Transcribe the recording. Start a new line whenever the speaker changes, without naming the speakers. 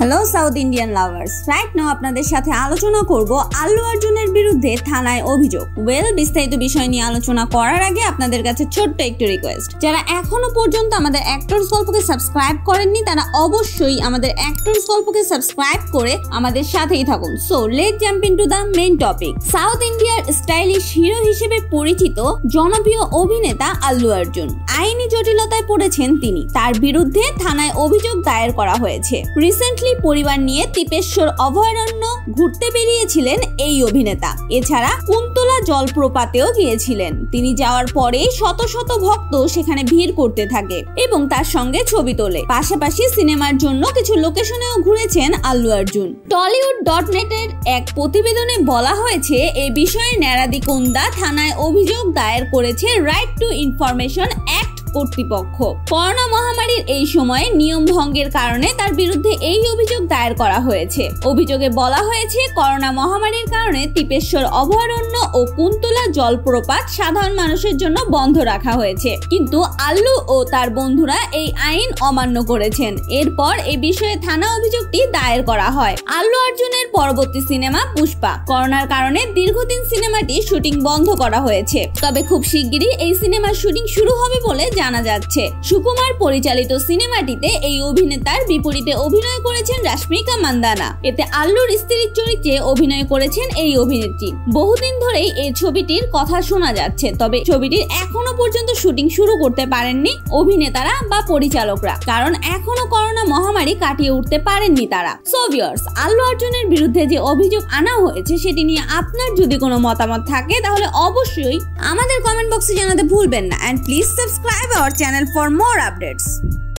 Hello South Indian lovers right now আপনাদের সাথে আলোচনা করব আল্লু অর্জুনের বিরুদ্ধে থানায় অভিযোগ। ওয়েল বিস্তারিত বিষয় নিয়ে আলোচনা করার আগে আপনাদের কাছে ছোট্ট একটু রিকোয়েস্ট যারা এখনও পর্যন্ত আমাদের অ্যাক্টরস গল্পকে সাবস্ক্রাইব করেননি, তারা অবশ্যই আমাদের অ্যাক্টরস গল্পকে সাবস্ক্রাইব করে আমাদের সাথেই থাকুন। So let jump into the main topic South ইন্ডিয়ার স্টাইলিশ হিরো হিসেবে পরিচিত জনপ্রিয় অভিনেতা আল্লু অর্জুন। আইনি জটিলতায় পড়েছেন তিনি। তার বিরুদ্ধে থানায় অভিযোগ দায়ের করা হয়েছে। রিসেন্টলি পরিবার নিয়ে তিপেশ্বর অভয়ারণ্য ঘুরতে বেরিয়েছিলেন এই অভিনেতা। এছাড়া কুন্তলা জলপ্রপাতেও গিয়েছিলেন। তিনি যাওয়ার পরে শত শত ভক্ত সেখানে ভিড় করতে থাকে এবং তার সঙ্গে ছবি তোলে। পাশাপাশি সিনেমার জন্য কিছু লোকেশনেও ঘুরেছেন আল্লু অর্জুন। টলিউড ডট নেটের এক প্রতিবেদনে বলা হয়েছে, এ বিষয়ে ন্যারাদিকুন্দা থানায় অভিযোগ দায়ের করেছে রাইট টু ইনফরমেশন অ্যাক্ট কর্তৃপক্ষ। করোনা মহামারীর এই সময়ে নিয়ম ভঙ্গের কারণে তার বিরুদ্ধে এই অভিযোগ দায়ের করা হয়েছে। অভিযোগে বলা হয়েছে, করোনা মহামারীর কারণে তিপেশ্বর অভয়ারণ্য ও কুন্তলা জলপ্রপাত সাধারণ মানুষের জন্য বন্ধ রাখা হয়েছে। কিন্তু আল্লু ও তার বন্ধুরা এই আইন অমান্য করেছেন। এরপর এ বিষয়ে থানা অভিযোগটি দায়ের করা হয়। আল্লু অর্জুনের পরবর্তী সিনেমা পুষ্পা। করোনার কারণে দীর্ঘদিন সিনেমাটি শুটিং বন্ধ করা হয়েছে। তবে খুব শিগগিরই এই সিনেমার শুটিং শুরু হবে বলে জানা যাচ্ছে। সুকুমার পরিচালিত সিনেমাটিতে এই অভিনেতার বিপরীতে অভিনয় করেছেন রাশ্মিকা মান্দানা। এতে আল্লুর স্ত্রীর চরিত্রে অভিনয় করেছেন এই অভিনেত্রী। বহুদিন ধরেই এই ছবিটির কথা শোনা যাচ্ছে, তবে ছবিটির এখনও পর্যন্ত শুটিং শুরু করতে পারেননি অভিনেতারা বা পরিচালকরা, কারণ এখনও করোনা মহামারী কাটিয়ে উঠতে পারেননি তারা। সো ভিউয়ার্স আল্লু অর্জুনের বিরুদ্ধে যে অভিযোগ আনা হয়েছে, সেটি নিয়ে আপনার যদি কোনো মতামত থাকে, তাহলে অবশ্যই আমাদের কমেন্ট বক্সে জানাতে ভুলবেন না। And please subscribe subscribe our channel for more updates.